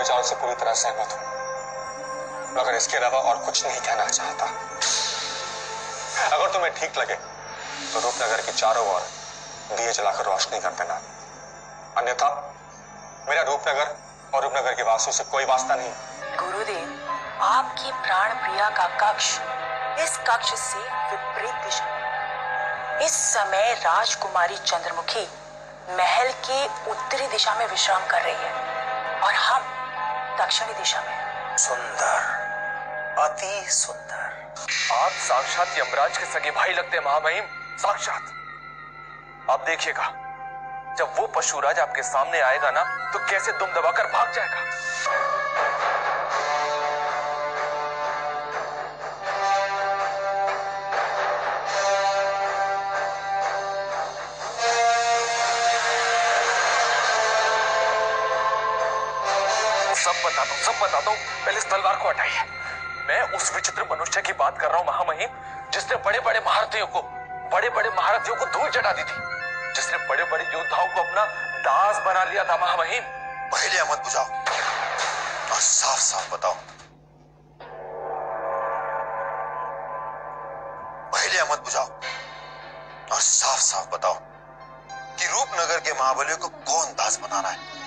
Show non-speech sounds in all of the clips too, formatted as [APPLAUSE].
विचारों से पूरी तरह सहमत हूँ। मगर इसके अलावा और कुछ नहीं कहना चाहता। अगर तुम्हें ठीक लगे तो रूपनगर के चारों ओर दिए जलाकर रोशनी कर देना। अन्यथा, मेरा रूपनगर और रूपनगर के वासियों से कोई वास्ता नहीं। गुरुदेव, आपकी प्राण प्रिया का कक्ष, इस कक्ष से विपरीत दिशा। इस समय राजकुमारी चंद्रमुखी महल के उत्तरी दिशा में विश्राम कर रही है। और हम दक्षिणी दिशा में। सुंदर। अति सुंदर। आप साक्षात यमराज के सगे भाई लगते हैं, महामहिम। साक्षात। आप देखिएगा, जब वो पशुराज आपके सामने आएगा ना तो कैसे दुम दबाकर भाग जाएगा? सब बता दो, सब बता दो, पहले इस तलवार को हटाइए। मैं उस विचित्र मनुष्य की बात कर रहा हूँ, महामहिम, जिसने बड़े बड़े महारथियों को बड़े बड़े महारथियों को धूल चटा दी थी, जिसने बड़े बड़े योद्धाओं को अपना दास बना लिया था, महामहिम। पहले मत बुझाओ, और साफ़ साफ़ बताओ। पहले मत बुझाओ, और साफ़ साफ़ बताओ कि रूपनगर के महाबलियों को कौन दास बनाना है।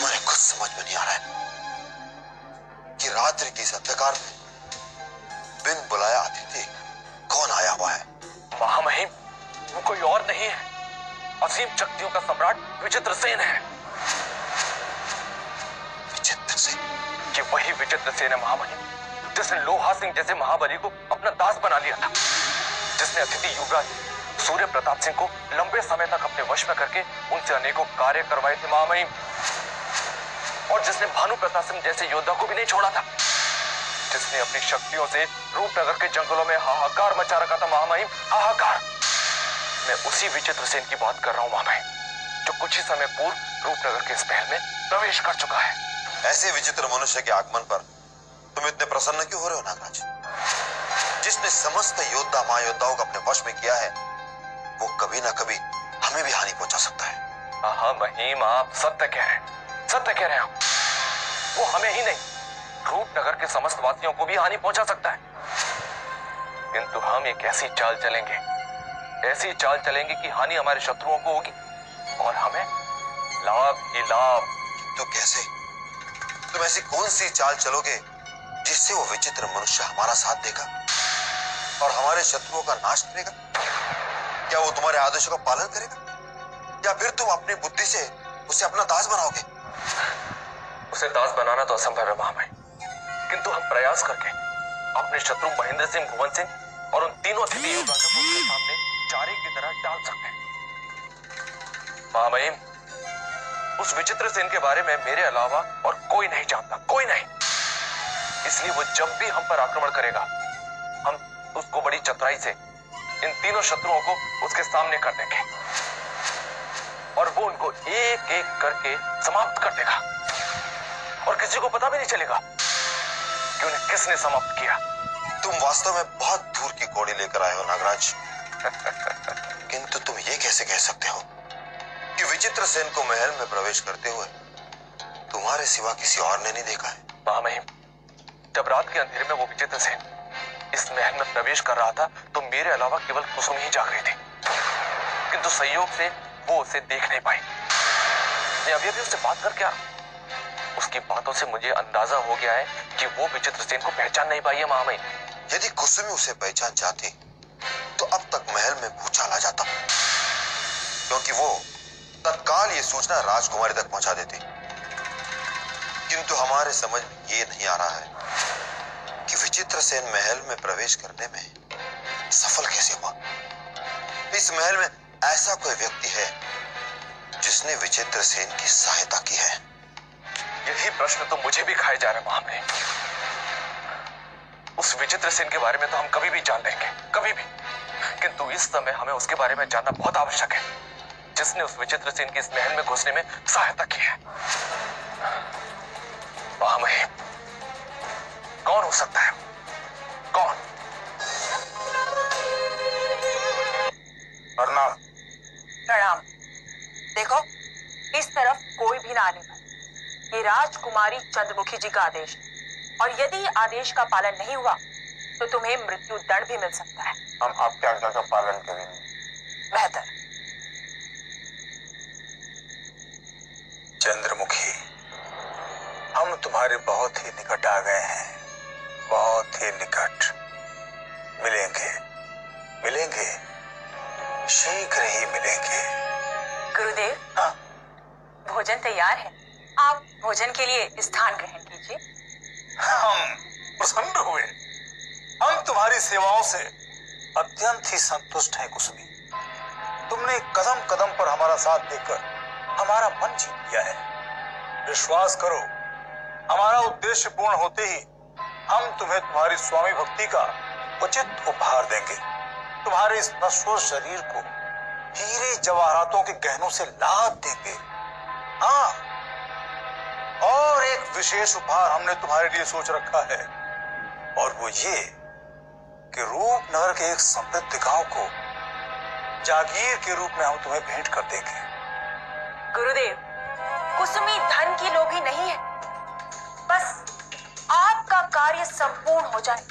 हमारे कुछ समझ में नहीं आ रहा है कि रात्रि की इस अंधकार में बिन बुलाया अतिथि कौन आया हुआ है? महामहिम वो कोई और नहीं है। असीम शक्तियों का सम्राट विचित्र सेन है। विचित्र से कि वही विचित्र सेन है महामहिम जिसने लोहा सिंह जैसे महाबली को अपना दास बना लिया था। जिसने अतिथि युवराज सूर्य प्रताप सिंह को लंबे समय तक अपने वश में करके उनसे अनेकों कार्य करवाए थे महामहिम। और जिसने भानु प्रताप सिंह जैसे योद्धा को भी नहीं छोड़ा था। जिसने अपनी शक्तियों से रूपनगर के जंगलों में हाहाकार मचा रखा था महामहिम हाहाकार। मैं उसी विचित्र सेन की बात कर रहा हूँ महामहिम जो कुछ ही समय पूर्व रूपनगर के इस महल में प्रवेश कर चुका है। ऐसे विचित्र मनुष्य के आगमन पर तुम इतने प्रसन्न क्यों हो रहे हो नागराज? जिसने समस्त योद्धा महायोद्धाओं को अपने वश में किया है वो कभी ना कभी हमें भी हानि पहुँचा सकता है हाँ महिम आप सत्य कह रहे हैं। सत्य कह रहे हैं वो हमें ही नहीं, रूपनगर के समस्त वासियों को भी हानि पहुँचा सकता है। किंतु हम एक ऐसी चाल चलेंगे, ऐसी चाल चलेंगे कि हानि हमारे शत्रुओं को होगी और हमें लाभ ही लाभ। तो कैसे? तुम ऐसी कौन सी चाल चलोगे जिससे वो विचित्र मनुष्य हमारा साथ देगा और हमारे शत्रुओं का नाश करेगा? क्या वो तुम्हारे आदेशों का पालन करेगा? या फिर तुम अपनी बुद्धि से उसे अपना दास बनाओगे? उसे दास बनाना तो असंभव है, महामय। किंतु हम प्रयास करके, अपने शत्रु महेंद्र सिंह, भुवन सिंह और उन तीनों अतिथि को सामने चारे की तरह डाल सकते हैं। महामहिम उस विचित्र सेन के बारे में मेरे अलावा और कोई नहीं जानता, कोई नहीं। इसलिए वो जब भी हम पर आक्रमण करेगा, हम उसको बड़ी चतुराई से इन तीनों शत्रुओं को उसके सामने कर देंगे। और वो उनको एक एक करके समाप्त कर देगा। और किसी को पता भी नहीं चलेगा कि उन्हें किसने समाप्त किया। तुम वास्तव में बहुत दूर की कोड़ी लेकर आए हो नागराज। [LAUGHS] किंतु तुम ये कैसे कह सकते हो कि विचित्र सेन को महल में प्रवेश करते हुए तुम्हारे सिवा किसी और ने नहीं देखा है? महामहिम जब रात के अंधेरे में वो विचित्र सेन इस महल में प्रवेश कर रहा था तो मेरे अलावा केवल कुसुम ही जाग रही थी। किंतु संयोग से वो उसे देख नहीं पाई। मैं अभी अभी उससे बात करके आ उसकी बातों से मुझे अंदाज़ा हो गया है कि वो विचित्र सेन को पहचान नहीं पाई है महामहिम यदि कुसुमी उसे पहचान जाती तो अब तक महल में भूचाल आ जाता। क्योंकि वो तत्काल ये सूचना राजकुमारी तक पहुँचा देती। किंतु हमारे समझ में ये नहीं आ रहा है कि विचित्र सेन महल में प्रवेश करने में सफल कैसे हुआ। इस महल में ऐसा कोई व्यक्ति है जिसने विचित्र सेन की सहायता की है। यही प्रश्न तो मुझे भी खाए जा रहे महामहिम उस विचित्र सेन के बारे में तो हम कभी भी जान लेंगे कभी भी। किंतु इस समय हमें उसके बारे में जानना बहुत आवश्यक है जिसने उस विचित्र सेन के इस महल में घुसने में सहायता की है। महामहिम कौन हो सकता है? कौन? प्रणाम देखो इस तरफ़ कोई भी ना आने पाए ये राजकुमारी चंद्रमुखी जी का आदेश और यदि आदेश का पालन नहीं हुआ तो तुम्हें मृत्यु दंड भी मिल सकता है। हम आपके आज्ञा का पालन करेंगे। बेहतर। चंद्रमुखी हम तुम्हारे बहुत ही निकट आ गए हैं। बहुत ही निकट। मिलेंगे। मिलेंगे। शीघ्र ही मिलेंगे। गुरुदेव हाँ। भोजन तैयार है। आप भोजन के लिए स्थान ग्रहण कीजिए। हम प्रसन्न हुए। हम तुम्हारी सेवाओं से अत्यंत ही संतुष्ट हैं कुसुमी। तुमने कदम कदम पर हमारा साथ देकर हमारा मन जीत लिया है। विश्वास करो हमारा उद्देश्य पूर्ण होते ही हम तुम्हें तुम्हारी स्वामी भक्ति का उचित उपहार देंगे। तुम्हारे इस नश्वर शरीर को हीरे जवाहरातों के गहनों से लाद देंगे। हाँ और एक विशेष उपहार हमने तुम्हारे लिए सोच रखा है, और वो ये कि रूपनगर के एक समृद्ध गाँव को जागीर के रूप में हम तुम्हें भेंट कर देंगे। गुरुदेव, कुसुमी धन की लोभी नहीं है। बस आपका कार्य संपूर्ण हो जाए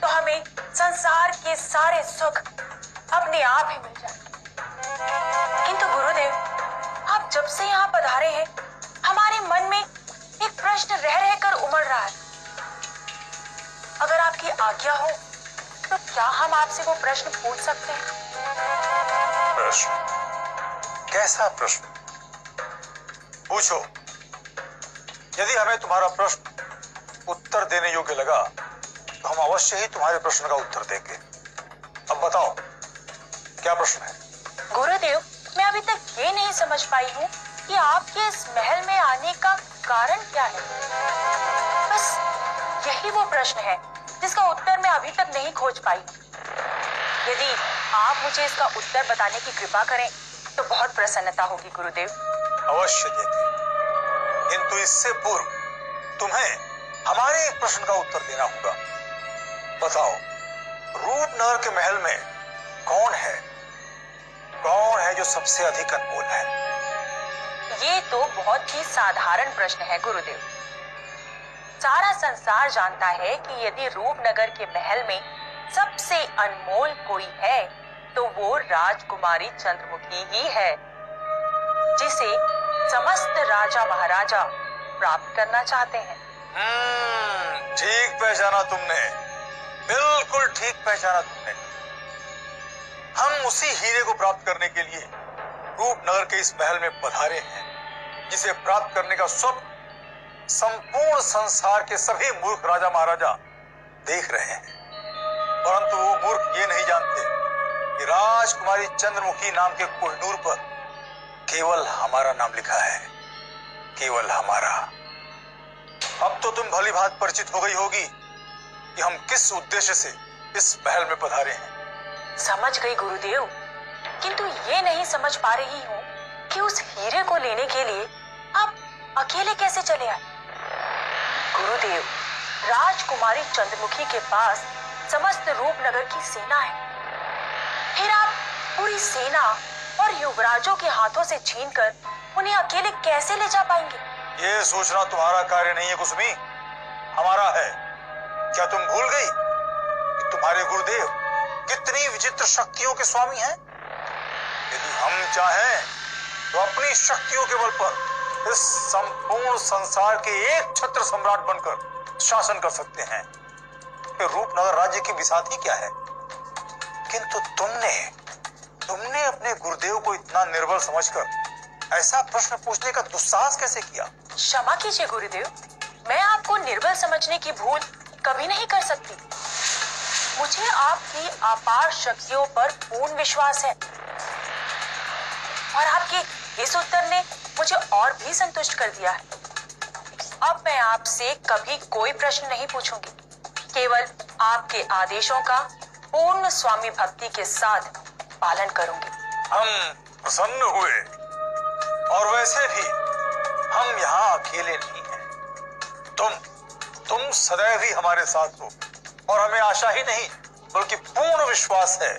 तो हमें संसार के सारे सुख अपने आप ही मिल जाए किंतु गुरुदेव, आप जब से यहाँ पधारे हैं, हमारे मन में एक प्रश्न रह रहकर उमड़ रहा है। अगर आपकी आज्ञा हो तो क्या हम आपसे वो प्रश्न पूछ सकते हैं? प्रश्न? कैसा प्रश्न? पूछो। यदि हमें तुम्हारा प्रश्न उत्तर देने योग्य लगा तो हम अवश्य ही तुम्हारे प्रश्न का उत्तर देंगे। अब बताओ क्या प्रश्न है? गुरुदेव मैं अभी तक ये नहीं समझ पाई हूँ कि आपके इस महल में आने का कारण क्या है। बस यही वो प्रश्न है जिसका उत्तर मैं अभी तक नहीं खोज पाई। यदि आप मुझे इसका उत्तर बताने की कृपा करें तो बहुत प्रसन्नता होगी गुरुदेव। अवश्य देंगे। किंतु इससे पूर्व तुम्हें हमारे एक प्रश्न का उत्तर देना होगा। बताओ रूपनगर के महल में कौन है? कौन है जो सबसे अधिक अनमोल है? ये तो बहुत ही साधारण प्रश्न है गुरुदेव। सारा संसार जानता है कि यदि रूपनगर के महल में सबसे अनमोल कोई है तो वो राजकुमारी चंद्रमुखी ही है जिसे समस्त राजा महाराजा प्राप्त करना चाहते हैं। हम्म, ठीक पहचाना तुमने। बिल्कुल ठीक पहचाना तुमने। हम उसी हीरे को प्राप्त करने के लिए रूपनगर के इस महल में पधारे हैं, जिसे प्राप्त करने का स्वप्न संपूर्ण संसार के सभी मूर्ख राजा महाराजा देख रहे हैं। परंतु वो मूर्ख ये नहीं जानते कि राजकुमारी चंद्रमुखी नाम के कोहिनूर पर केवल हमारा नाम लिखा है। केवल हमारा। अब तो तुम भली भात परिचित हो गई होगी कि हम किस उद्देश्य से इस महल में पधारे हैं। समझ गई गुरुदेव। किंतु ये नहीं समझ पा रही हूँ कि उस हीरे को लेने के लिए आप अकेले कैसे चले आए? गुरुदेव राजकुमारी चंद्रमुखी के पास समस्त रूपनगर की सेना है। फिर आप पूरी सेना और युवराजों के हाथों से छीनकर उन्हें अकेले कैसे ले जा पाएँगे? ये सोचना तुम्हारा कार्य नहीं है कुसुमी। हमारा है। क्या तुम भूल गई कि तुम्हारे गुरुदेव कितनी विचित्र शक्तियों के स्वामी हैं? यदि हम चाहें तो अपनी शक्तियों के बल पर इस संपूर्ण संसार के एक छत्र सम्राट बनकर शासन कर सकते हैं। रूपनगर राज्य की बिसाती क्या है? किंतु तुमने तुमने अपने गुरुदेव को इतना निर्बल समझकर ऐसा प्रश्न पूछने का दुस्साहस कैसे किया? क्षमा कीजिए, गुरुदेव। मैं आपको निर्बल समझने की भूल कभी नहीं कर सकती। मुझे आपकी अपार शक्तियों पर पूर्ण विश्वास है। और आपके इस उत्तर ने मुझे और भी संतुष्ट कर दिया है। अब मैं आपसे कभी कोई प्रश्न नहीं पूछूँगी। केवल आपके आदेशों का पूर्ण स्वामी भक्ति के साथ पालन करूँगी। हम प्रसन्न हुए। और वैसे भी हम यहाँ अकेले नहीं हैं। तुम तुम सदैव ही हमारे साथ हो। और हमें आशा ही नहीं, बल्कि पूर्ण विश्वास है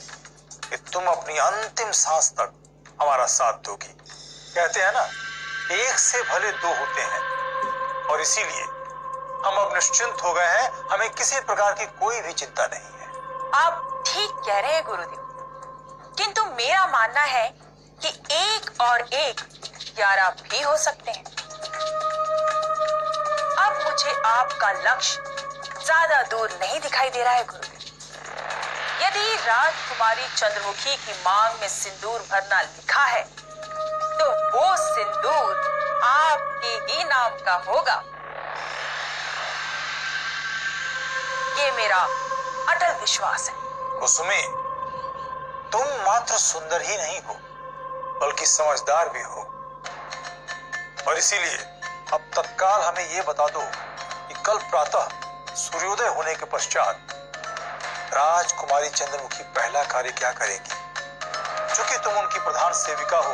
कि तुम अपनी अंतिम सांस तक हमारा साथ दोगी। कहते हैं ना, एक से भले दो होते हैं। और इसीलिए हम अब निश्चिंत हो गए हैं, हमें किसी प्रकार की कोई भी चिंता नहीं है। आप ठीक कह रहे हैं, गुरुदेव। किंतु मेरा मानना है कि एक और एक ग्यारह भी हो सकते हैं। अब मुझे आपका लक्ष्य ज़्यादा दूर नहीं दिखाई दे रहा है गुरुदेव यदि राजकुमारी चंद्रमुखी की मांग में सिंदूर भरना लिखा है तो वो सिंदूर आपके ही नाम का होगा। ये मेरा अटल विश्वास है। कुसुमी, तुम मात्र सुंदर ही नहीं हो, बल्कि समझदार भी हो। और इसीलिए अब तत्काल हमें यह बता दो कि कल प्रातः सूर्योदय होने के पश्चात राजकुमारी चंद्रमुखी पहला कार्य क्या करेगी? चूँकि तुम उनकी प्रधान सेविका हो,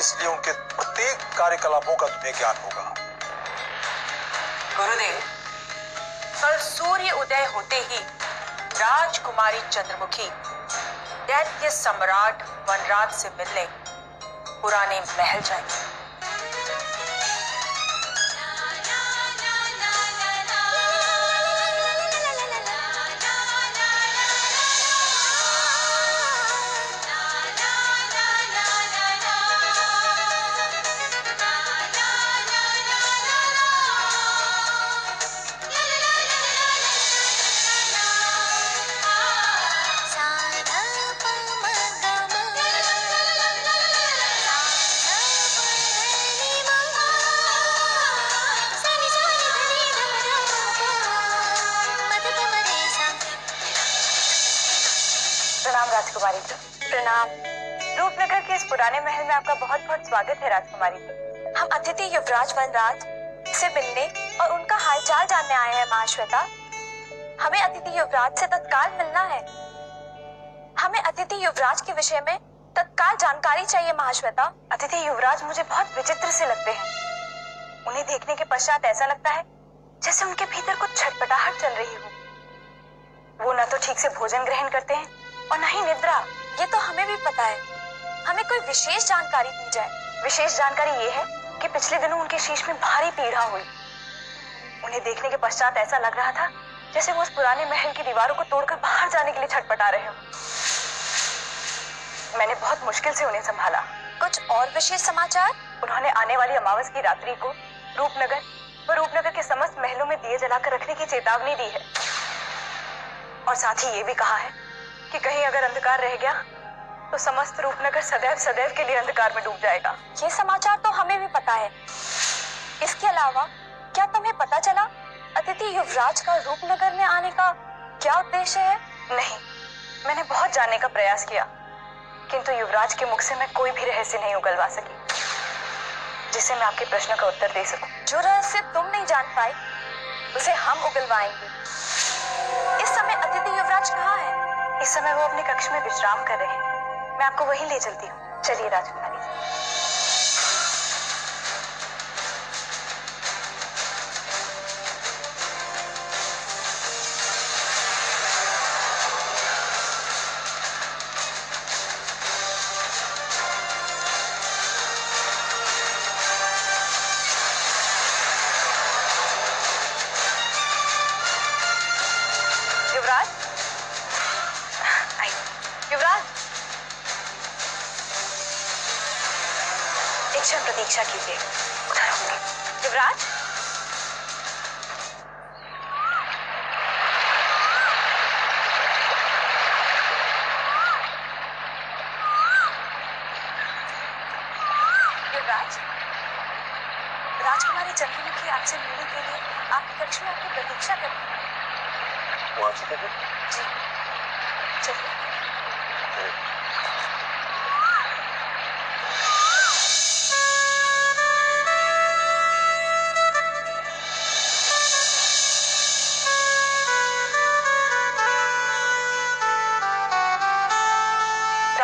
इसलिए उनके प्रत्येक कार्यकलापों का तुम्हें ज्ञान होगा। गुरुदेव, कल सूर्य उदय होते ही राजकुमारी चंद्रमुखी दैत्य सम्राट वनराज से मिलने पुराने महल जाएँगे। आपका बहुत बहुत स्वागत है राजकुमारी जी। हम अतिथि युवराज वनराज से मिलने और उनका हालचाल जानने आए हैं महाश्वेता हमें अतिथि युवराज से तत्काल मिलना है। हमें अतिथि युवराज के विषय में तत्काल जानकारी चाहिए महाश्वेता अतिथि युवराज मुझे बहुत विचित्र से लगते हैं। उन्हें देखने के पश्चात ऐसा लगता है जैसे उनके भीतर कुछ छटपटाहट चल रही हो। वो न तो ठीक से भोजन ग्रहण करते हैं और न ही निद्रा, ये तो हमें भी पता है। हमें कोई विशेष जानकारी दी जाए। विशेष जानकारी ये है कि पिछले दिनों उनके शीश में भारी पीड़ा हुई। उन्हें देखने के पश्चात ऐसा लग रहा था जैसे वो उस पुराने महल की दीवारों को तोड़कर बाहर जाने के लिए छटपटा रहे हो। मैंने बहुत मुश्किल से उन्हें संभाला। कुछ और विशेष समाचार? उन्होंने आने वाली अमावस की रात्रि को रूपनगर व रूपनगर के समस्त महलों में दिए जलाकर रखने की चेतावनी दी है। और साथ ही ये भी कहा है कि कहीं अगर अंधकार रह गया तो समस्त रूपनगर सदैव सदैव के लिए अंधकार में डूब जाएगा। ये समाचार तो हमें भी पता है। इसके अलावा क्या तुम्हें पता चला अतिथि युवराज का रूपनगर में आने का क्या उद्देश्य है? नहीं मैंने बहुत जानने का प्रयास किया। किंतु युवराज के मुख से मैं कोई भी रहस्य नहीं उगलवा सकी जिसे मैं आपके प्रश्न का उत्तर दे सकूँ। जो रहस्य तुम नहीं जान पाए उसे हम उगलवाएँगे। इस समय अतिथि युवराज कहाँ है? इस समय वो अपने कक्ष में विश्राम कर रहे हैं। मैं आपको वहीं ले चलती हूँ। चलिए राजकुमारी।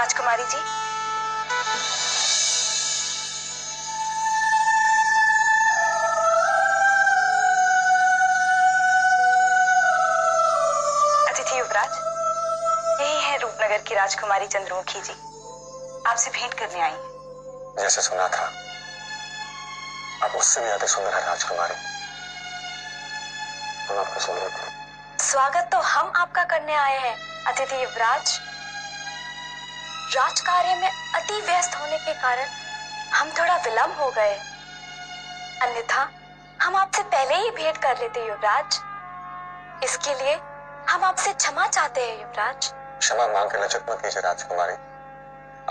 राजकुमारी जी। अतिथि युवराज यही है रूपनगर की राजकुमारी चंद्रमुखी जी। आपसे भेंट करने आई जैसे सुना था। आप उससे भी अधिक सुंदर है राजकुमारी। हम आपका स्वागत स्वागत तो हम आपका करने आए हैं अतिथि युवराज। राजकार्य में अति व्यस्त होने के कारण हम थोड़ा विलंब हो गए। अन्यथा, हम आपसे पहले ही भेंट कर लेते युवराज। इसके लिए हम आपसे क्षमा चाहते हैं युवराज। क्षमा मांग कर लचक मत कीजिए राजकुमारी।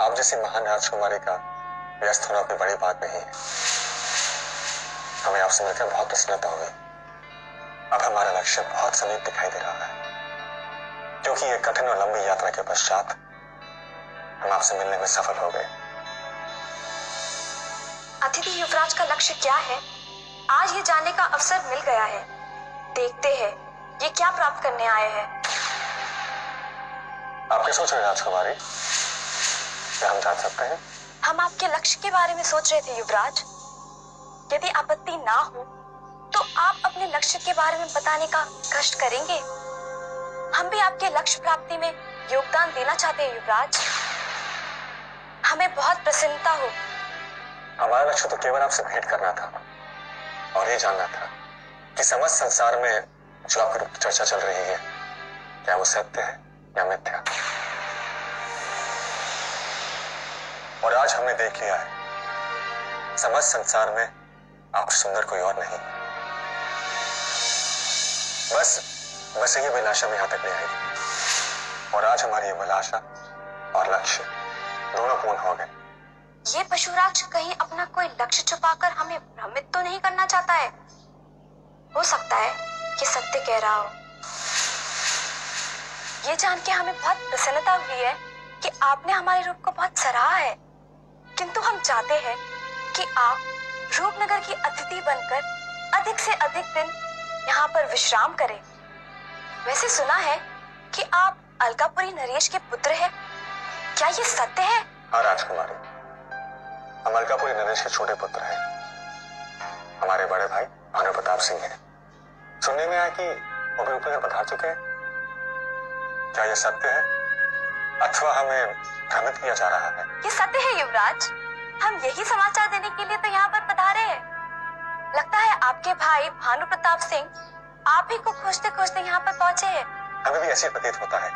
आप जैसी महान राजकुमारी का व्यस्त होना कोई बड़ी बात नहीं है। हमें आपसे मिलकर बहुत प्रसन्नता हुई। अब हमारा लक्ष्य बहुत समीप दिखाई दे रहा है। क्योंकि ये कठिन और लंबी यात्रा के पश्चात हम आपसे मिलने में सफल हो गए। अतिथि युवराज का लक्ष्य क्या है? आज ये जानने का अवसर मिल गया है। देखते हैं ये क्या प्राप्त करने आए हैं। आप क्या सोच रहे हैं राजकुमारी? क्या हम जान सकते हैं? हम आपके लक्ष्य के बारे में सोच रहे थे युवराज। यदि आपत्ति ना हो तो आप अपने लक्ष्य के बारे में बताने का कष्ट करेंगे। हम भी आपके लक्ष्य प्राप्ति में योगदान देना चाहते हैं युवराज। हमें बहुत प्रसन्नता हो। हमारा लक्ष्य तो केवल आपसे भेंट करना था और ये जानना था कि समस्त संसार में जो आपकी चर्चा चल रही है, क्या वो सत्य है या मिथ्या? और आज हमने देख लिया है, समस्त संसार में आप सुंदर कोई और नहीं। बस बस ये अभिलाषा में यहाँ तक ले आएगी। और आज हमारी अभिलाषा और लक्ष्य दोनों पूर्ण हो गए। ये पशुराज कहीं अपना कोई लक्ष्य छुपाकर हमें भ्रमित तो नहीं करना चाहता है? हो सकता है कि सत्य कह रहा हो। ये जान के हमें बहुत प्रसन्नता हुई है कि आपने हमारे रूप को बहुत सराहा है। किंतु हम चाहते हैं कि आप रूपनगर की अतिथि बनकर अधिक से अधिक दिन यहाँ पर विश्राम करें। वैसे सुना है कि आप अलकापुरी नरेश के पुत्र हैं। क्या ये सत्य है? हाँ राजकुमारी। हम अलकापुरी नरेश के छोटे पुत्र है। हमारे बड़े भाई भानु प्रताप सिंह है। सुनने में आया कि वो भी ऊपर पधार चुके हैं। क्या ये सत्य है? अथवा हमें भ्रमित किया जा रहा है? ये सत्य है युवराज। हम यही समाचार देने के लिए तो यहाँ पर पधारे हैं। लगता है आपके भाई भानु प्रताप सिंह आप ही को खोजते खोजते यहाँ पर पहुँचे हैं। हमें भी ऐसे प्रतीत होता है।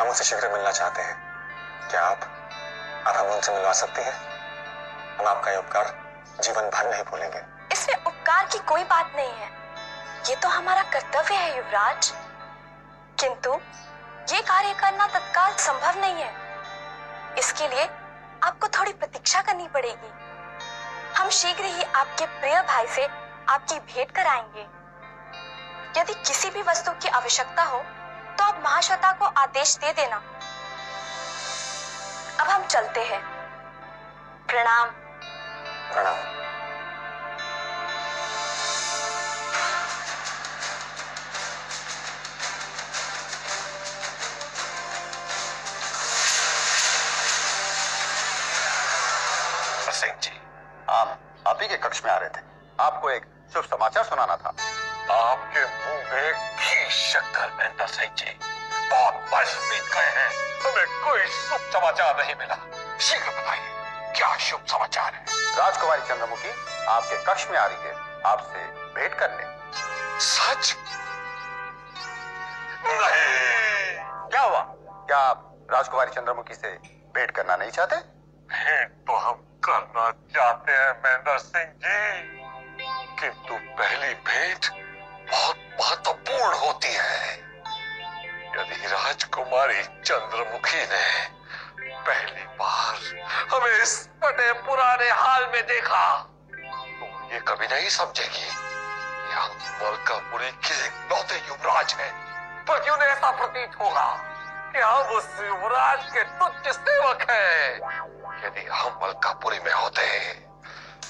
हम उसे शीघ्र मिलना चाहते हैं। क्या आप आप हम उनसे मिलवा सकते हैं? हम आपका ये उपकार जीवन भर नहीं भूलेंगे। इसमें उपकार की कोई बात नहीं है। ये तो हमारा कर्तव्य है, युवराज। किंतु ये कार्य करना तत्काल संभव नहीं है। इसके लिए आपको थोड़ी प्रतीक्षा करनी पड़ेगी। हम शीघ्र ही आपके प्रिय भाई से आपकी भेंट कराएँगे। यदि किसी भी वस्तु की आवश्यकता हो तो आप महाश्वेता को आदेश दे देना। अब हम चलते हैं। प्रणाम। प्रणाम। जी आप आप ही के कक्ष में आ रहे थे। आपको एक शुभ समाचार सुनाना था। आपके मुँह में घी शक्कर महेंद्र सिंह जी। बहुत वर्ष बीत गए हैं। हमें कोई शुभ समाचार नहीं मिला। शीघ्र बताइए क्या शुभ समाचार है? राजकुमारी चंद्रमुखी आपके कक्ष में आ रही है। आपसे भेंट करने सच? नहीं। क्या हुआ? क्या आप राजकुमारी चंद्रमुखी से भेंट करना नहीं चाहते? भेंट तो हम करना चाहते हैं महेंद्र सिंह जी। किंतु पहली भेंट बहुत महत्वपूर्ण होती है। यदि राजकुमारी चंद्रमुखी ने पहली बार हमें इस बड़े पुराने हाल में देखा। तो ये कभी नहीं समझेगी मलकापुरी के इकलौते युवराज हैं। बल्कि उन्हें ऐसा प्रतीत होगा कि हम उस युवराज के तुच्छ सेवक हैं? यदि हम मलकापुरी में होते तो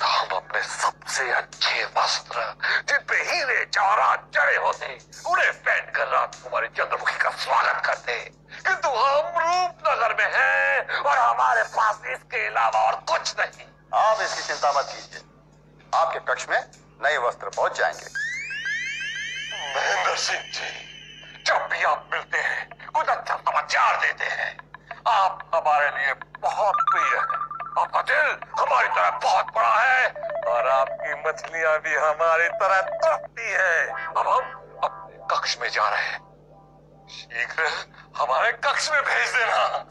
हम अपने सबसे अच्छे वस्त्र जिन पे हीरे चारा जड़े होते उन्हें पहन कर राजकुमारी चंद्रमुखी का स्वागत करते। किंतु हम रूपनगर में हैं और हमारे पास इसके अलावा और कुछ नहीं। आप इसकी चिंता मत कीजिए। आपके कक्ष में नए वस्त्र पहुँच जाएँगे। महेंद्र सिंह जी जब भी आप मिलते हैं कुछ अच्छा समाचार देते हैं। आप हमारे लिए बहुत प्रिय हैं। आपका दिल हमारी तरह बहुत बड़ा है। और आपकी मछलियाँ भी हमारी तरह तड़पती है। अब हम अपने कक्ष में जा रहे हैं। शीघ्र हमारे कक्ष में भेज देना।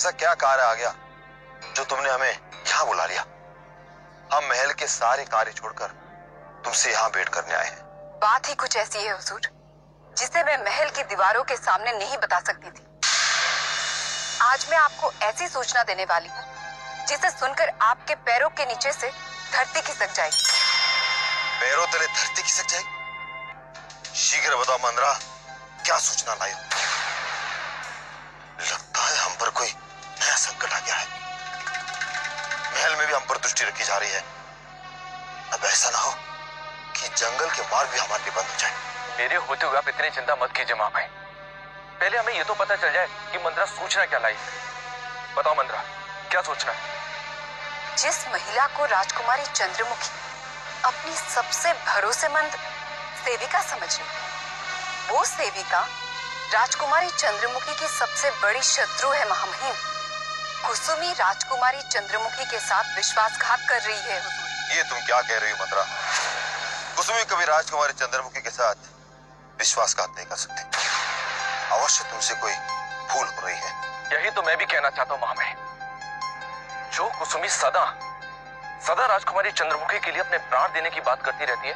ऐसा क्या कार्य आ गया जो तुमने हमें यहाँ बुला लिया? हम महल के सारे कार्य छोड़कर तुमसे यहाँ भेंट करने आए हैं। बात ही कुछ ऐसी है हुजूर जिसे मैं महल की दीवारों के सामने नहीं बता सकती थी। आज मैं आपको ऐसी सूचना देने वाली हूँ जिसे सुनकर आपके पैरों के नीचे से धरती खिसक जाएगी। पैरों तले धरती खिसक जाएगी? शीघ्र बताओ मंद्रा क्या सूचना लाई हो? पर दृष्टि रखी जा रही है। अब ऐसा ना हो कि जंगल के मार्ग भी हमारे लिए बंद हो जाए। मेरे होते हुए आप इतनी चिंता मत कीजिए माँ भाई। पहले हमें ये तो पता चल जाए कि मंद्रा सूचना क्या लाई। है बताओ मंद्रा क्या सूचना? है जिस महिला को राजकुमारी चंद्रमुखी अपनी सबसे भरोसेमंद सेविका समझ वो सेविका राजकुमारी चंद्रमुखी की सबसे बड़ी शत्रु है महामहिम। कुसुमी राजकुमारी चंद्रमुखी के साथ विश्वासघात कर रही है। ये तुम क्या कह रही हो मंत्रा? कुसुमी कभी राजकुमारी चंद्रमुखी के साथ विश्वासघात नहीं कर सकती। अवश्य तुमसे कोई भूल हो रही है। यही तो मैं भी कहना चाहता हूँ मामे जो कुसुमी सदा सदा राजकुमारी चंद्रमुखी के लिए अपने प्राण देने की बात करती रहती है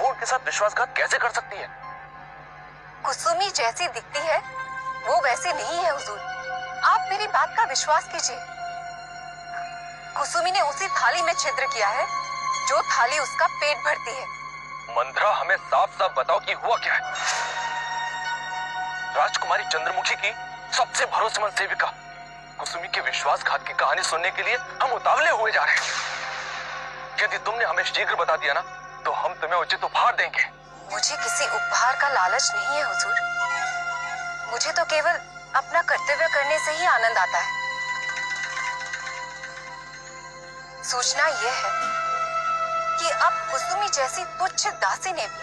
वो उनके साथ विश्वासघात कैसे कर सकती है? कुसुमी जैसी दिखती है वो वैसी नहीं है हुजूर। आप मेरी बात का विश्वास कीजिए। कुसुमी ने उसी थाली में छिद्र किया है जो थाली उसका पेट भरती है। मंत्रा हमें साफ़ साफ़ बताओ कि हुआ क्या है? राजकुमारी चंद्रमुखी की सबसे भरोसेमंद सेविका कुसुमी के विश्वासघात की कहानी सुनने के लिए हम उतावले हुए जा रहे हैं। यदि तुमने हमें शीघ्र बता दिया ना तो हम तुम्हें उचित उपहार देंगे। मुझे किसी उपहार का लालच नहीं है हुजूर। मुझे तो केवल अपना कर्तव्य करने से ही आनंद आता है। सूचना यह है कि अब कुसुमी जैसी तुच्छ दासी ने भी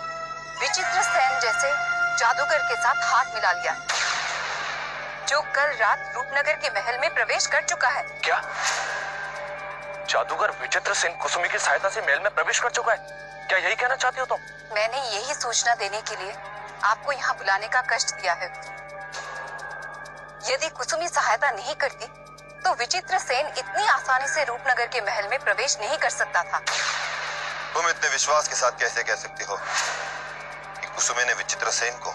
विचित्र सेन जैसे जादूगर के साथ हाथ मिला लिया। जो कल रात रूपनगर के महल में प्रवेश कर चुका है। क्या? जादूगर विचित्र सिंह कुसुमी की सहायता से महल में प्रवेश कर चुका है। क्या यही कहना चाहती हो तुम? तो? मैंने यही सूचना देने के लिए आपको यहाँ बुलाने का कष्ट दिया है। यदि कुसुमी सहायता नहीं करती तो विचित्र सेन इतनी आसानी से रूपनगर के महल में प्रवेश नहीं कर सकता था। तुम इतने विश्वास के साथ कैसे कह सकती हो कि कुसुमे ने विचित्र सेन को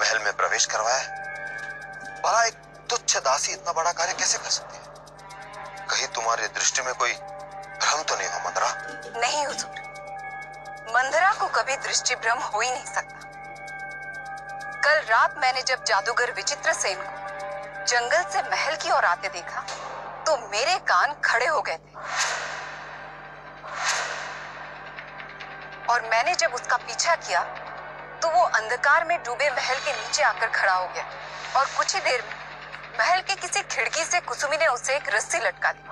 महल में प्रवेश करवाया भला एक तुच्छ दासी इतना बड़ा कार्य कैसे कर सकती है? कहीं तुम्हारी दृष्टि में कोई भ्रम तो नहीं हो मंदरा? नहीं हुजूर। मंदरा को कभी दृष्टि भ्रम हो ही नहीं सकता। कल रात मैंने जब जादूगर विचित्र सेन को जंगल से महल की ओर आते देखा तो मेरे कान खड़े हो गए थे। और मैंने जब उसका पीछा किया तो वो अंधकार में डूबे महल के नीचे आकर खड़ा हो गया। और कुछ ही देर में, महल के किसी खिड़की से कुसुमी ने उसे एक रस्सी लटका दी।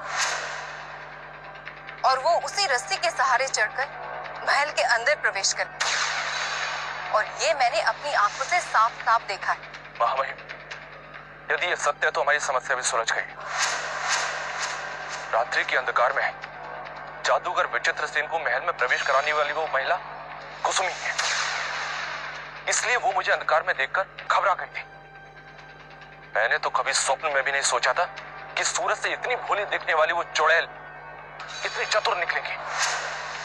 और वो उसी रस्सी के सहारे चढ़कर महल के अंदर प्रवेश कर और ये मैंने अपनी आँखों से साफ़ साफ़ देखा है। यदि ये सत्य है तो हमारी समस्या भी सुलझ गई। रात्रि के अंधकार में जादूगर विचित्र सेन को महल में प्रवेश कराने वाली वो महिला कुसुमी है। इसलिए वो मुझे अंधकार में देखकर घबरा गई थी। मैंने तो कभी स्वप्न में भी नहीं सोचा था कि सूरज से इतनी भोली दिखने वाली वो चुड़ैल कितनी चतुर निकलेगी।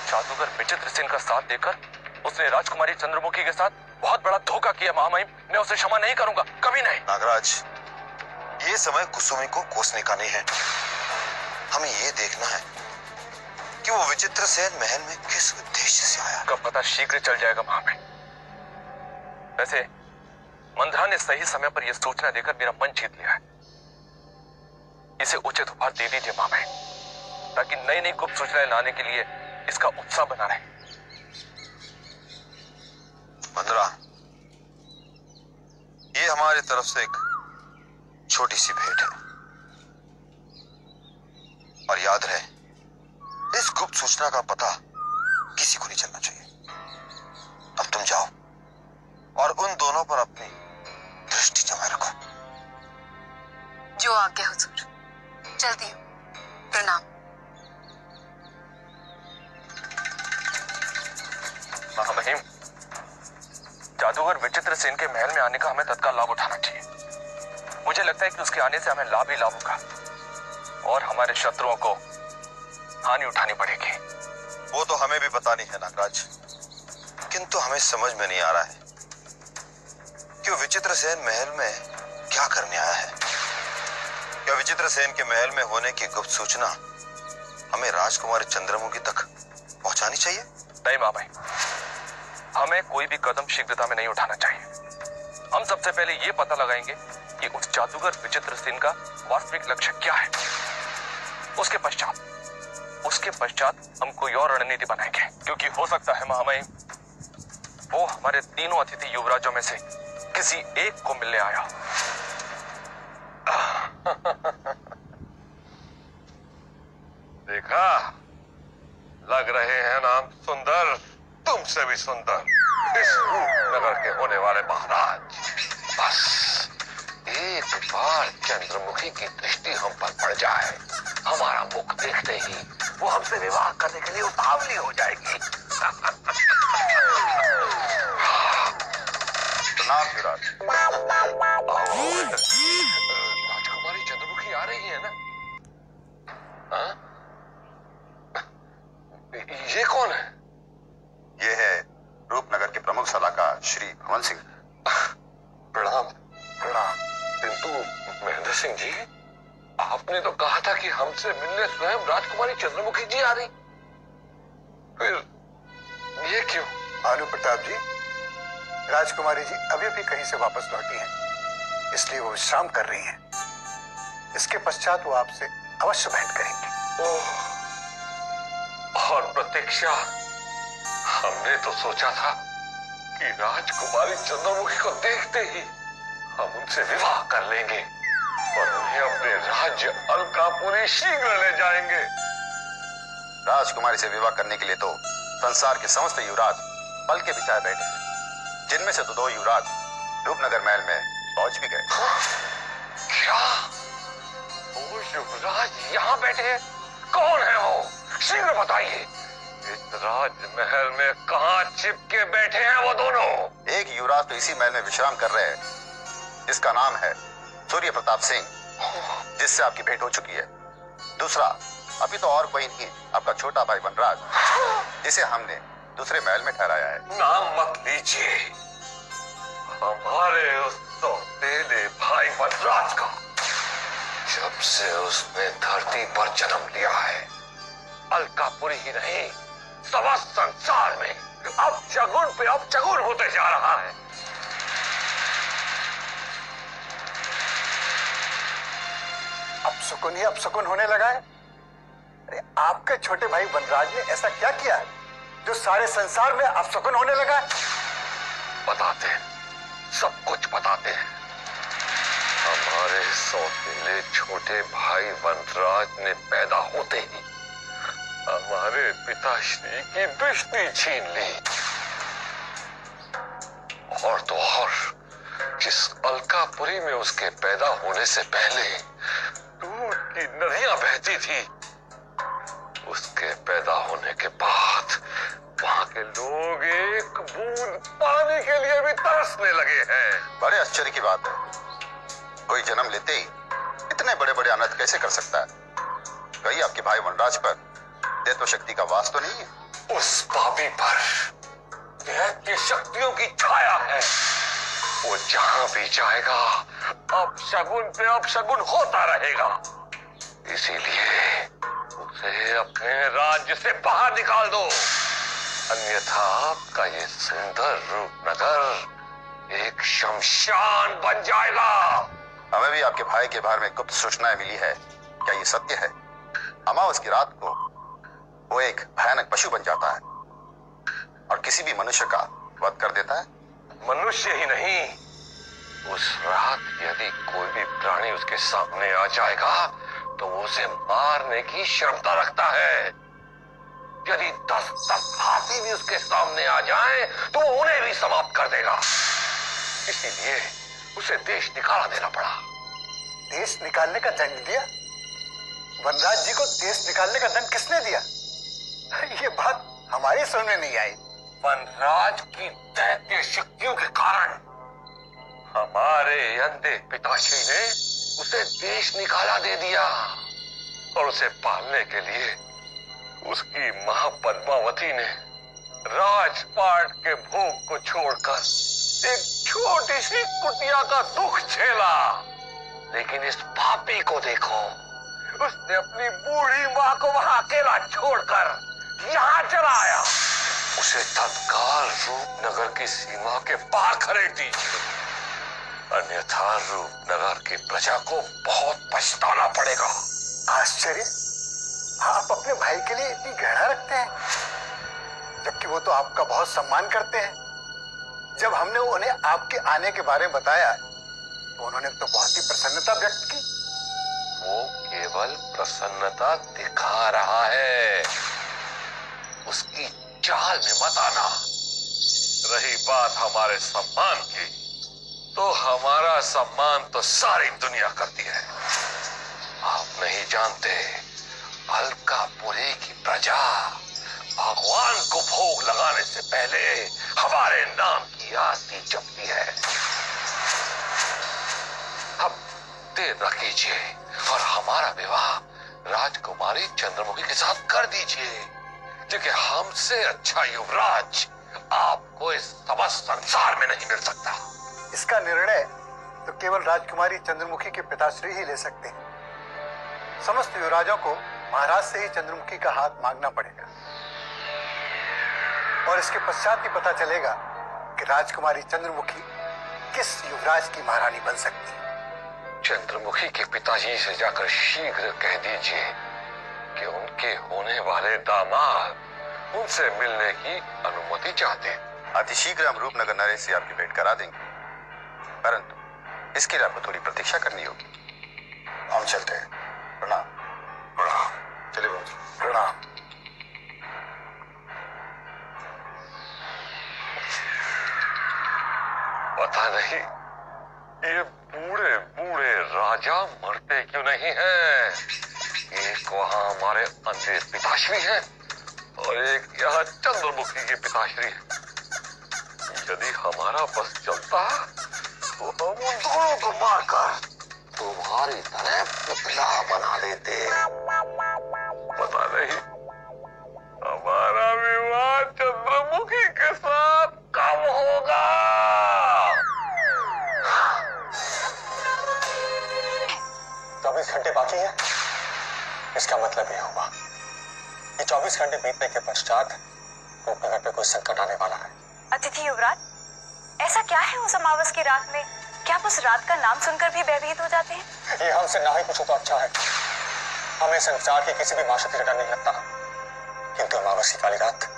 जादूगर विचित्र सिंह का साथ देकर उसने राजकुमारी चंद्रमुखी के साथ बहुत बड़ा धोखा किया, महामहिम। मैं उसे क्षमा नहीं करूँगा, कभी नहीं। नागराज ये समय कुसुमी को कोसने का नहीं है। हमें ये देखना है कि वो विचित्र सेन महल में किस उद्देश्य से आया। का पता शीघ्र चल जाएगा महामहिम वैसे मंद्रा ने सही समय पर यह सूचना देकर मेरा मन जीत लिया है। इसे उचित उपहार दे दीजिए महामहिम ताकि नई नई गुप्त सूचनाएँ लाने के लिए इसका उत्साह बना रहे। मंदरा ये हमारी तरफ़ से एक छोटी सी भेंट है। और याद रहे इस गुप्त सूचना का पता किसी को नहीं चलना चाहिए। अब तुम जाओ और उन दोनों पर अपनी दृष्टि जमाए रखो। जो आज्ञा हुजूर। चलती हूँ प्रणाम। महामहिम जादूगर विचित्र सेन के महल में आने का हमें तत्काल लाभ उठाना चाहिए। मुझे लगता है कि उसके आने से हमें लाभ ही लाभ होगा। और हमारे शत्रुओं को हानि उठानी पड़ेगी। वो तो हमें भी पता नहीं है नागराज। किंतु हमें समझ में नहीं आ रहा है कि विचित्र सेन महल में क्या करने आया है। क्या विचित्र सेन के महल में होने की गुप्त सूचना हमें राजकुमारी चंद्रमुखी तक पहुंचानी चाहिए? नहीं मामा हमें कोई भी कदम शीघ्रता में नहीं उठाना चाहिए। हम सबसे पहले यह पता लगाएँगे कि उस जादूगर विचित्र सिंह का वास्तविक लक्ष्य क्या है। उसके पश्चात उसके पश्चात हम कोई और रणनीति बनाएँगे, क्योंकि हो सकता है महामहिम, वो हमारे तीनों अतिथि युवराजों में से किसी एक को मिलने आया। देखा? लग रहे हैं नाम सुंदर, तुमसे भी सुंदर। इस नगर के होने वाले महाराज, बस एक बार चंद्रमुखी की दृष्टि हम पर पड़ जाए, हमारा मुख देखते ही वो हमसे विवाह करने के लिए उतावली हो जाएगी। राजकुमारी चंद्रमुखी आ रही है ना? हाँ? ये कौन है? ये है रूपनगर प्रमुख सलाहकार श्री भवन सिंह। प्रणाम प्रणाम। किंतु महेंद्र सिंह जी आपने तो कहा था कि हमसे मिलने स्वयं राजकुमारी चंद्रमुखी जी आ रही। फिर ये क्यों? भानु प्रताप जी राजकुमारी जी अभी अभी कहीं से वापस लौटी हैं इसलिए वो विश्राम कर रही हैं। इसके पश्चात वो आपसे अवश्य भेंट करेंगी। ओह, और प्रतीक्षा हमने तो सोचा था कि राजकुमारी चंद्रमुखी को देखते ही हम उनसे विवाह कर लेंगे और उन्हें अपने राज्य अलकापुरी शीघ्र ले जाएँगे। राजकुमारी से विवाह करने के लिए तो संसार के समस्त युवराज पल के बिछाए बैठे हैं। जिनमें से तो दो युवराज रूपनगर महल में पहुँच भी गए। क्या? वो युवराज यहाँ बैठे हैं? कौन है वो? शीघ्र बताइए। राजमहल में कहा चिपके बैठे हैं वो दोनों? एक युवराज तो इसी महल में विश्राम कर रहे हैं। जिसका नाम है सूर्य प्रताप सिंह जिससे आपकी भेंट हो चुकी है। दूसरा अभी तो और कोई नहीं आपका छोटा भाई वनराज जिसे हमने दूसरे महल में ठहराया है। नाम मत लीजिए। हमारे उस सौतेले भाई वनराज का जब से उसने धरती पर जन्म लिया है। अलकापुरी ही नहीं समस्त संसार में अब चगुन पे अब चगुन होते जा रहा है। अब सुकुन ही अब सुकुन होने लगा है। अरे, आपके छोटे भाई वनराज ने ऐसा क्या किया है? जो सारे संसार में अब सुकुन होने लगा है। बताते हैं। सब कुछ बताते हैं। हमारे सौतेले छोटे भाई वनराज ने पैदा होते ही हमारे पिताश्री की दृष्टि छीन ली और तो और जिस अलकापुरी में उसके पैदा होने से पहले दूध की नदियाँ बहती थी उसके पैदा होने के बाद वहाँ के लोग एक बूंद पानी के लिए भी तरसने लगे हैं बड़े आश्चर्य की बात है कोई जन्म लेते ही इतने बड़े बड़े अनर्थ कैसे कर सकता है कहीं आपके भाई वनराज पर अध्यत्व शक्ति का वास तो नहीं है। उस पापी पर दैत्य शक्तियों की छाया है। वो जहाँ भी जाएगा अब शगुन पे अब शगुन होता रहेगा। इसीलिए उसे अपने राज्य से बाहर निकाल दो। अन्यथा आपका ये सुंदर रूपनगर एक शमशान बन जाएगा। हमें भी आपके भाई के बारे में गुप्त सूचनाएँ मिली है। क्या ये सत्य है? अमावस की रात को वो एक भयानक पशु बन जाता है। और किसी भी मनुष्य का वध कर देता है। मनुष्य ही नहीं उस रात यदि कोई भी प्राणी उसके सामने आ जाएगा तो वो उसे मारने की क्षमता रखता है। यदि दस दस हाथी भी उसके सामने आ जाएँ, तो वो उन्हें भी समाप्त कर देगा। इसीलिए उसे देश निकाला देना पड़ा। देश निकालने का दंड दिया? वनराज जी को देश निकालने का दंड किसने दिया? ये बात हमारी समझ में नहीं आई। वनराज की दैत्य शक्तियों के कारण हमारे अंधे पिताश्री ने उसे देश निकाला दे दिया और उसे पालने के लिए उसकी माँ पद्मावती ने राजपाट के भोग को छोड़कर एक छोटी सी कुटिया का दुख झेला। लेकिन इस पापी को देखो, उसने अपनी बूढ़ी माँ को वहाँ अकेला छोड़कर यहाँ चला आया। उसे तत्काल रूपनगर की सीमा के पार खरीद दीजिए। अन्यथा रूपनगर की प्रजा को बहुत पछताना पड़ेगा। आश्चर्य? आप अपने भाई के लिए इतनी गहरा रखते हैं जबकि वो तो आपका बहुत सम्मान करते हैं। जब हमने उन्हें आपके आने के बारे में बताया तो उन्होंने तो बहुत ही प्रसन्नता व्यक्त की। वो केवल प्रसन्नता दिखा रहा है। उसकी चाल में मत आना। रही बात हमारे सम्मान की तो हमारा सम्मान तो सारी दुनिया करती है। आप नहीं जानते, अलकापुरी की प्रजा भगवान को भोग लगाने से पहले हमारे नाम की आरती जपती है। अब देर न कीजिए और हमारा विवाह राजकुमारी चंद्रमुखी के साथ कर दीजिए। क्योंकि हमसे अच्छा युवराज आपको इस समस्त संसार में नहीं मिल सकता। इसका निर्णय तो केवल राजकुमारी चंद्रमुखी के पिताश्री ही ले सकते हैं। समस्त युवराजों को महाराज से ही चंद्रमुखी का हाथ मांगना पड़ेगा। और इसके पश्चात ही पता चलेगा कि राजकुमारी चंद्रमुखी किस युवराज की महारानी बन सकती है। चंद्रमुखी के पिताजी से जाकर शीघ्र कह दीजिए कि उनके होने वाले दामाद उनसे मिलने की अनुमति चाहते हैं। अतिशीघ्र हम रूपनगर नरेश से आपकी भेंट करा देंगे। परंतु इसके लिए आपको थोड़ी प्रतीक्षा करनी होगी। हम चलते हैं। प्रणाम। प्रणाम। चलिए बाबू प्रणाम। पता नहीं ये बूढ़े बूढ़े राजा मरते क्यों नहीं हैं? एक वहाँ हमारे अंधे पिताश्री हैं और एक यहाँ चंद्रमुखी के पिताश्री हैं। यदि हमारा बस चलता तो हम उन दोनों को मारकर तुम्हारी तरह पुतला बना देते। पता नहीं, हमारा विवाह चंद्रमुखी के साथ कब होगा? चौबीस घंटे बाकी हैं। इसका मतलब ये हुआ कि चौबीस घंटे बीतने के पश्चात रूपनगर पे कोई संकट आने वाला है। अतिथि युवराज ऐसा क्या है उस अमावस की रात में? क्या आप उस रात का नाम सुनकर भी भयभीत हो जाते हैं? ये हमसे ना ही पूछो तो अच्छा है। हमें संसार की किसी भी माशा से डर नहीं लगता। किंतु अमावस की काली रात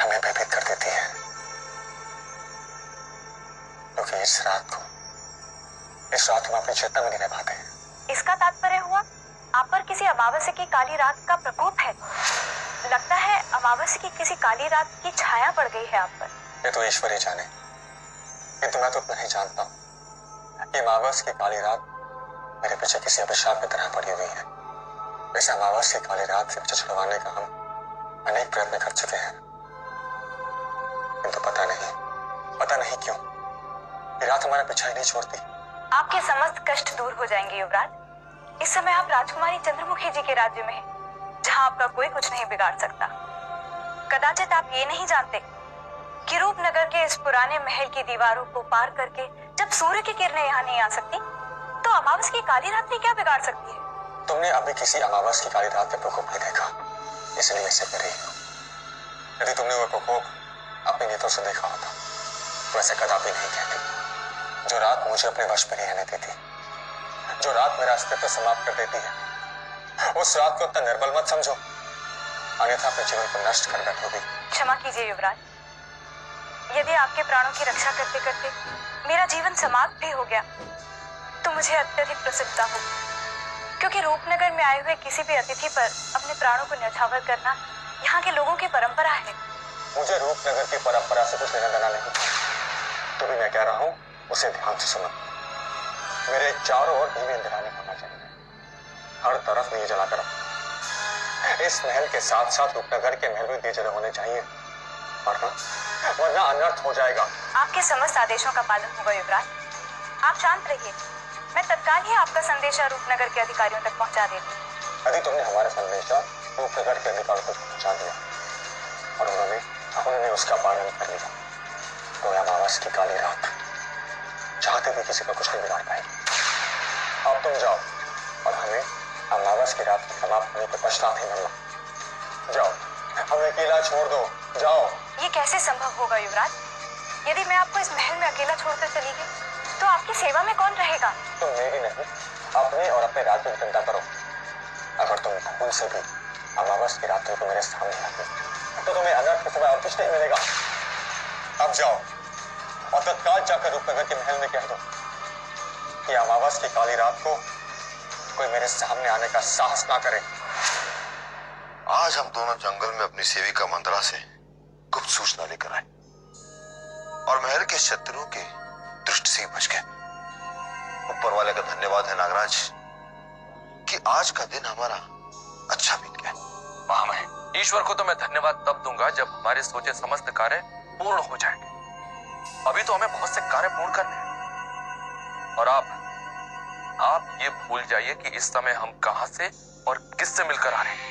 हमें भयभीत कर देती है। क्योंकि इस रात को इस रात हम अपनी चेतना में नहीं रह पाते। इसका तात्पर्य हुआ आप पर किसी अमावस्या की काली रात का प्रकोप है? लगता है अमावस्या की किसी काली रात की छाया पड़ गई है आप पर। ये तो ईश्वर ही जाने। किंतु मैं तो उतना ही जानता हूँ कि अमावस की काली रात मेरे पीछे किसी अभिशाप की तरह पड़ी हुई है। वैसे अमावस की काली रात से पीछे छुड़वाने का हम अनेक प्रयत्न कर चुके हैं। किंतु पता नहीं पता नहीं क्यों ये रात हमारा पीछा ही नहीं छोड़ती। आपके समस्त कष्ट दूर हो जाएँगे युवराज। इस समय आप राजकुमारी चंद्रमुखी जी के राज्य में हैं, जहाँ आपका कोई कुछ नहीं बिगाड़ सकता। कदाचित आप ये नहीं जानते कि रूपनगर के इस पुराने महल की दीवारों को पार करके जब सूर्य की किरणें यहाँ नहीं आ सकती तो अमावस की काली रात्रि क्या बिगाड़ सकती है? तुमने अभी किसी अमावस की काली रात के प्रकोप नहीं देखा। इसलिए ऐसे कर रही यदि तुमने वो प्रकोप अपने नेत्रों से देखा होता तो ऐसे कदापि नहीं कहती। जो रात मुझे अपने वश में रहने देती जो रात मेरा अस्तित्व समाप्त कर देती है। उस रात को इतना निर्बल मत समझो। अन्यथा अपने जीवन को नष्ट कर बैठोगी। क्षमा कीजिए युवराज। यदि आपके प्राणों की रक्षा करते करते मेरा जीवन समाप्त भी हो गया तो मुझे अत्यधिक प्रसन्नता होगी क्योंकि रूपनगर में आए हुए किसी भी अतिथि पर अपने प्राणों को न्यौछावर करना यहाँ के लोगों की परंपरा है। मुझे रूपनगर की परंपरा से कुछ लेना देना नहीं। तो भी मैं कह रहा हूँ उसे ध्यान से सुनो। मेरे चारों ओर धीमे अंधेराने होना चाहिए। हर तरफ़ नहीं जलाकर इस महल के साथ साथ रूपनगर के महल भी दिए जले होने चाहिए। वरना वरना अनर्थ हो जाएगा। आपके समस्त आदेशों का पालन होगा युवराज। आप शांत रहिए। मैं तत्काल ही आपका संदेशा रूपनगर के अधिकारियों तक पहुँचा देती यदि तुमने हमारा संदेशा रूपनगर के अधिकारियों तक पहुँचा दिया। और उन्होंने उन्होंने उसका पालन कर लिया। तो अमावस की काली रात। चाहते भी किसी को कुछ नहीं बिगाड़ पाएगी अब तुम जाओ और हमें अमावस की रात के समाप्त होने के पश्चात ही मिलना जाओ हमें अकेला छोड़ दो जाओ ये कैसे संभव होगा युवराज? यदि मैं आपको इस महल में अकेला छोड़कर चली गई तो आपकी सेवा में कौन रहेगा? तुम मेरी नहीं। अपने और अपने राज्य की चिंता करो। अगर तुम भूल से भी अमावस की रात्रि को मेरे सामने आते तो तुम्हें अनर्थ के सिवाय और कुछ नहीं मिलेगा। अब जाओ। और तत्काल जाकर रूपनगर के महल में कह दो कि अमावस की काली रात को कोई मेरे सामने आने का साहस ना करे। आज हम दोनों जंगल में अपनी सेविका मंत्रा से गुप्त सूचना लेकर आए और महल के शत्रुओं के दृष्टि से बच गए। ऊपर वाले का धन्यवाद है नागराज कि आज का दिन हमारा अच्छा बीत गया। महामहिम ईश्वर को तो मैं धन्यवाद तब दूँगा जब हमारे सोचे समस्त कार्य पूर्ण हो जाएँगे। अभी तो हमें बहुत से कार्य पूर्ण करने हैं। और आप आप ये भूल जाइए कि इस समय हम कहाँ से और किससे मिलकर आ रहे हैं।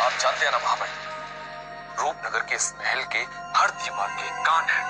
आप जानते हैं ना महामहिम रूपनगर के इस महल के हर दीवार के कान है।